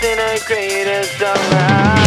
disintegrate us somehow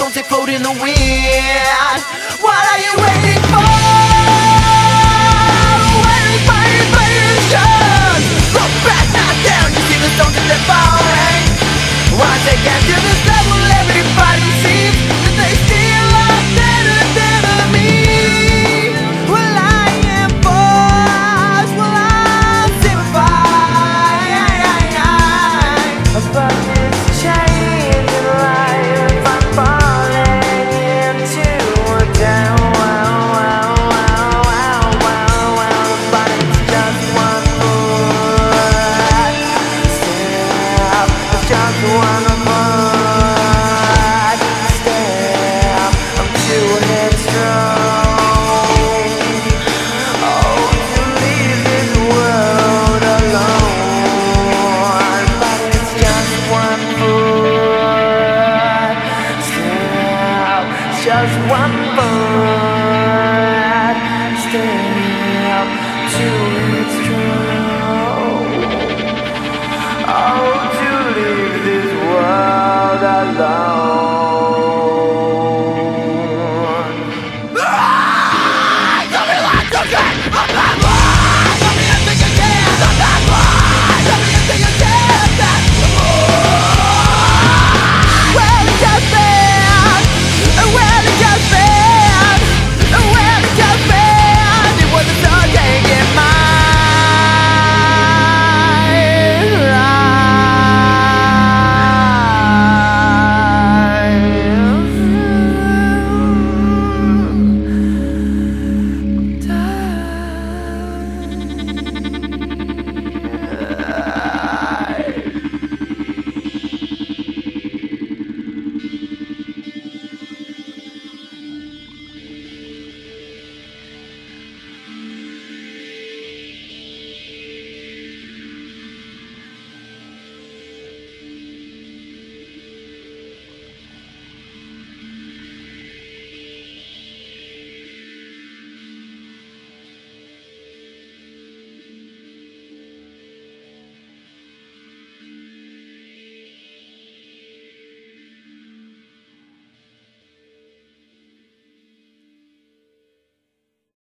stones they float in the wind. just one more step.